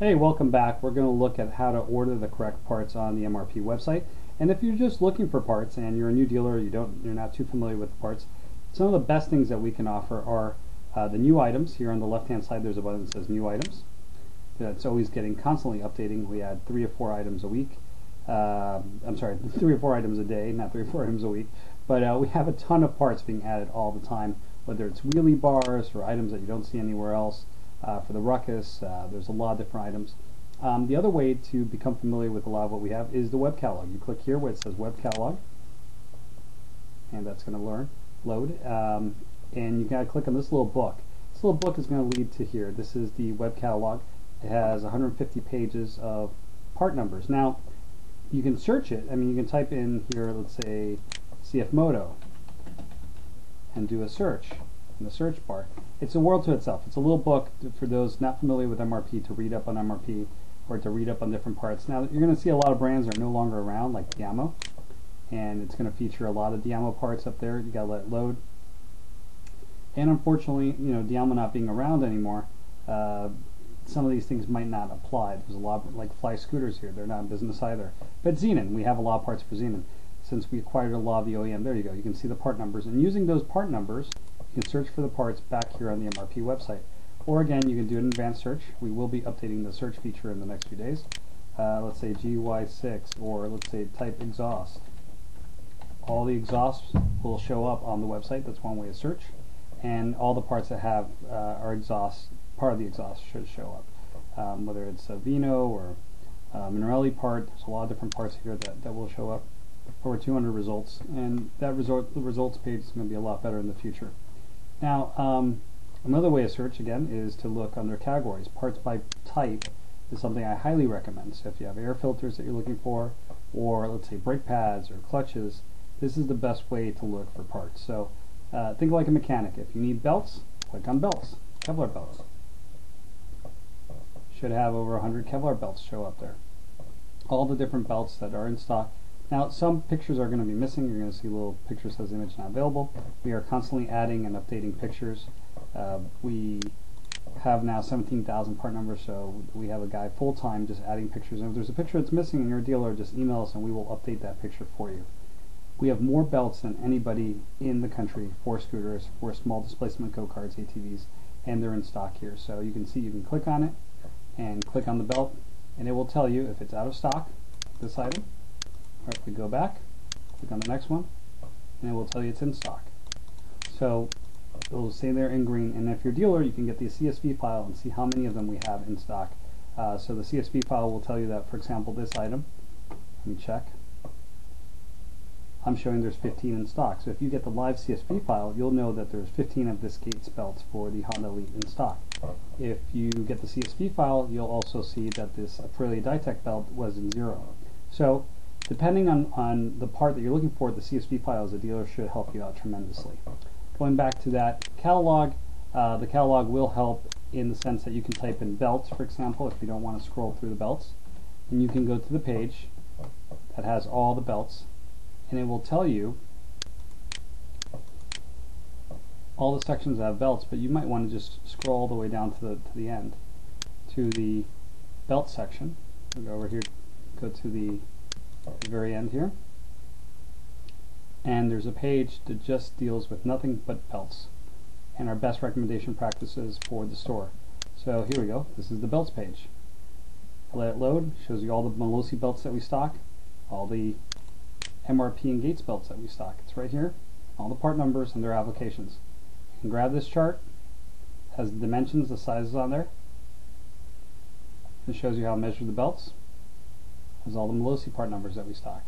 Hey, welcome back. We're going to look at how to order the correct parts on the MRP website. And if you're just looking for parts and you're a new dealer, you don't, you're not too familiar with the parts, some of the best things that we can offer are uh, the new items. Here on the left-hand side, there's a button that says New Items. That's always getting constantly updating. We add three or four items a week. Uh, I'm sorry, three or four items a day, not three or four items a week. But uh, we have a ton of parts being added all the time, whether it's wheelie bars or items that you don't see anywhere else. Uh, for the Ruckus, uh, there's a lot of different items. Um, the other way to become familiar with a lot of what we have is the web catalog. You click here where it says web catalog, and that's going to learn load. Um, and you got to click on this little book. This little book is going to lead to here. This is the web catalog. It has 150 pages of part numbers. Now, you can search it. I mean, you can type in here, let's say, CF Moto, and do a search in the search bar. It's a world to itself. It's a little book for those not familiar with MRP to read up on MRP or to read up on different parts. Now you're going to see a lot of brands are no longer around like Diamo and it's going to feature a lot of Diamo parts up there. You got to let it load. And unfortunately, you know, Diamo not being around anymore, uh, some of these things might not apply. There's a lot of, like Fly scooters here. They're not in business either. But Zenon, we have a lot of parts for Zenon. Since we acquired a lot of the OEM, there you go. You can see the part numbers. And using those part numbers, you can search for the parts back here on the MRP website. Or again, you can do an advanced search. We will be updating the search feature in the next few days. Uh, let's say GY6 or let's say type exhaust. All the exhausts will show up on the website. That's one way to search. And all the parts that have uh, our exhaust, part of the exhaust should show up. Um, whether it's a Vino or a Minarelli part, there's a lot of different parts here that, that will show up. Over 200 results. And that result, the results page is going to be a lot better in the future. Now, um, another way to search, again, is to look under categories. Parts by type is something I highly recommend. So if you have air filters that you're looking for, or let's say brake pads or clutches, this is the best way to look for parts. So uh, think like a mechanic. If you need belts, click on belts, Kevlar belts. Should have over 100 Kevlar belts show up there. All the different belts that are in stock now, some pictures are going to be missing. You're going to see little picture says image not available. We are constantly adding and updating pictures. Uh, we have now 17,000 part numbers, so we have a guy full-time just adding pictures. And if there's a picture that's missing in your dealer, just email us and we will update that picture for you. We have more belts than anybody in the country for scooters, for small displacement go-karts, ATVs, and they're in stock here. So you can see, you can click on it and click on the belt, and it will tell you if it's out of stock, this item, or if we go back, click on the next one, and it will tell you it's in stock. So it will say there in green, and if you're a dealer, you can get the CSV file and see how many of them we have in stock. Uh, so the CSV file will tell you that, for example, this item, let me check, I'm showing there's 15 in stock. So if you get the live CSV file, you'll know that there's 15 of this Gates belts for the Honda Elite in stock. If you get the CSV file, you'll also see that this Aprilia DiTech belt was in zero. So Depending on, on the part that you're looking for, the CSV file as a dealer should help you out tremendously. Going back to that catalog, uh, the catalog will help in the sense that you can type in belts, for example, if you don't want to scroll through the belts. And you can go to the page that has all the belts, and it will tell you all the sections that have belts, but you might want to just scroll all the way down to the, to the end, to the belt section. We'll go over here, go to the at the very end here. And there's a page that just deals with nothing but belts and our best recommendation practices for the store. So here we go. This is the belts page. let it load. Shows you all the Malossi belts that we stock, all the MRP and Gates belts that we stock. It's right here. All the part numbers and their applications. You can grab this chart. It has the dimensions, the sizes on there. It shows you how to measure the belts is all the Malossi part numbers that we stock.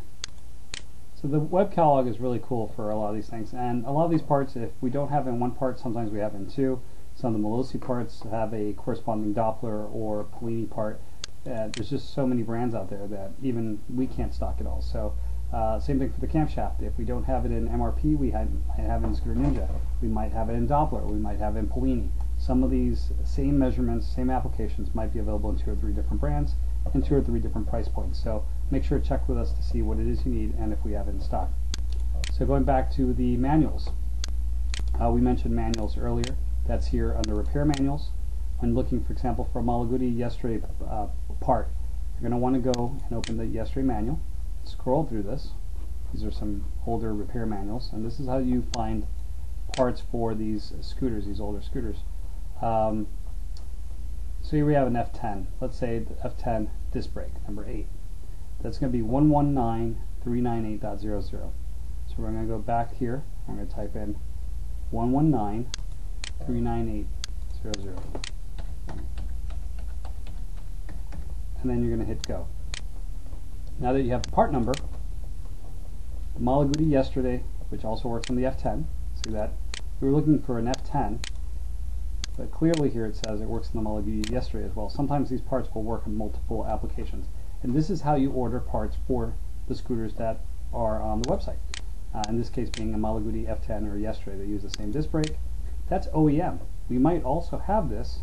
So the web catalog is really cool for a lot of these things. And a lot of these parts, if we don't have in one part, sometimes we have in two. Some of the Malossi parts have a corresponding Doppler or Polini part. Uh, there's just so many brands out there that even we can't stock it all. So uh, same thing for the camshaft. If we don't have it in MRP, we might have it in Scooter Ninja. We might have it in Doppler. We might have it in Polini. Some of these same measurements, same applications might be available in two or three different brands and two or three different price points. So make sure to check with us to see what it is you need and if we have it in stock. So going back to the manuals. Uh, we mentioned manuals earlier. That's here under repair manuals. when looking, for example, for a Malaguti yesterday uh, part, you're going to want to go and open the yesterday manual, scroll through this. These are some older repair manuals, and this is how you find parts for these scooters, these older scooters. Um, so here we have an F10. Let's say the F10 disc brake, number 8. That's going to be 119.398.00. So we're going to go back here. I'm going to type in 119.398.00. And then you're going to hit go. Now that you have the part number, Malaguti yesterday, which also works on the F10, see that? We were looking for an F10, but clearly here it says it works in the Malaguti yesterday as well. Sometimes these parts will work in multiple applications. And this is how you order parts for the scooters that are on the website. Uh, in this case being a Malaguti F10 or yesterday, they use the same disc brake. That's OEM. We might also have this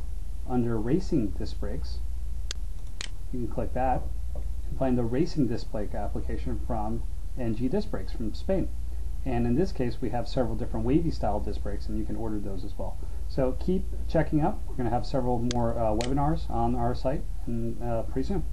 under racing disc brakes. You can click that and find the racing disc brake application from NG Disc Brakes from Spain. And in this case, we have several different wavy style disc brakes, and you can order those as well. So keep checking out. We're going to have several more uh, webinars on our site and, uh, pretty soon.